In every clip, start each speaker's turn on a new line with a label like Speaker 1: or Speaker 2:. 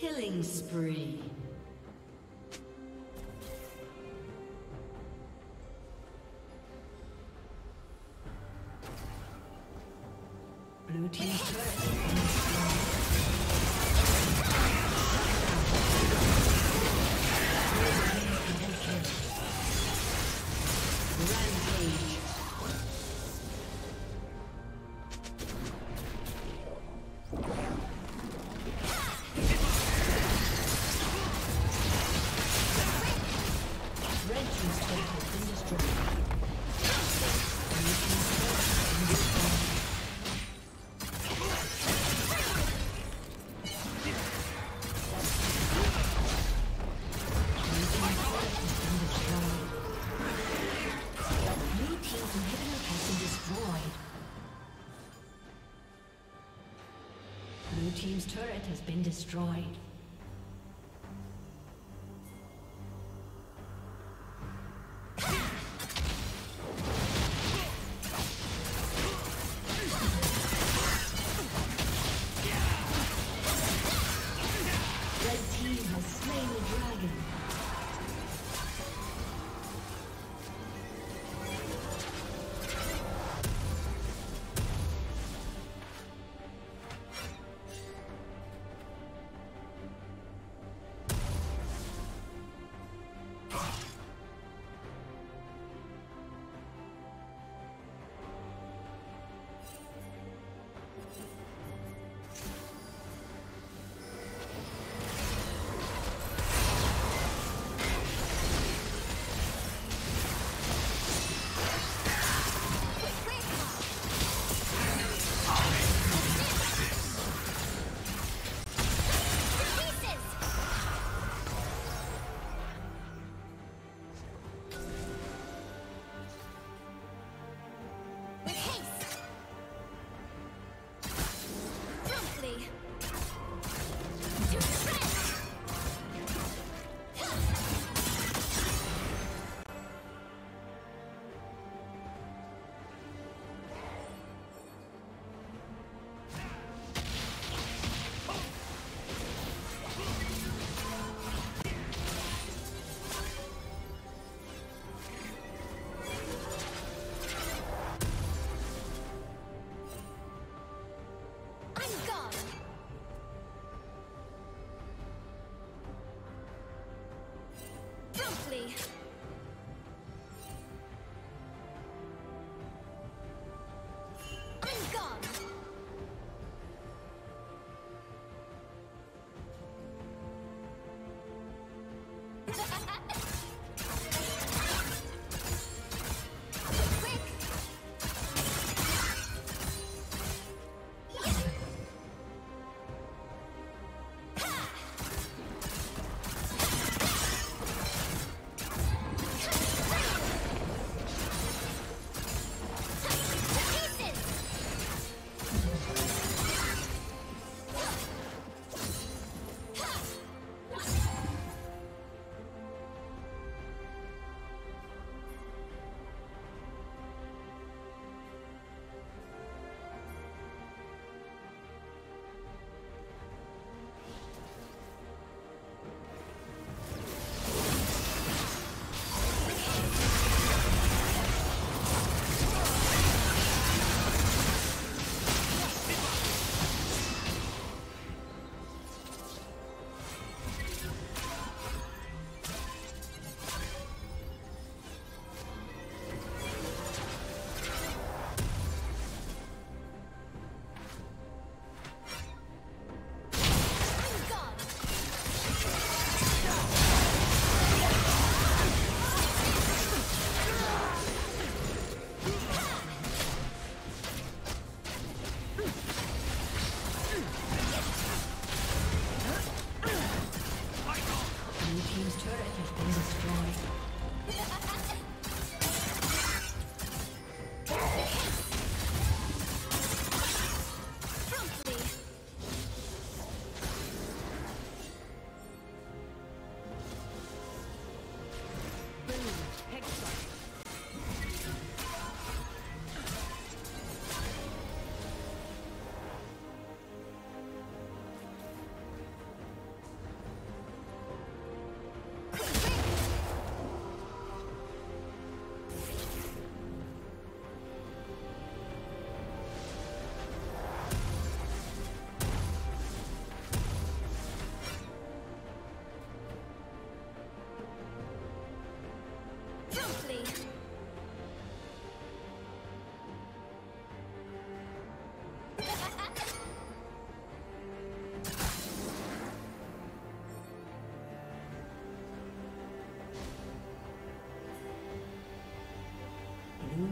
Speaker 1: Killing spree. Blue team's turret been destroyed.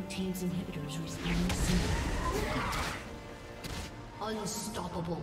Speaker 1: Team's inhibitors respawning soon. Unstoppable.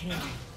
Speaker 1: kill.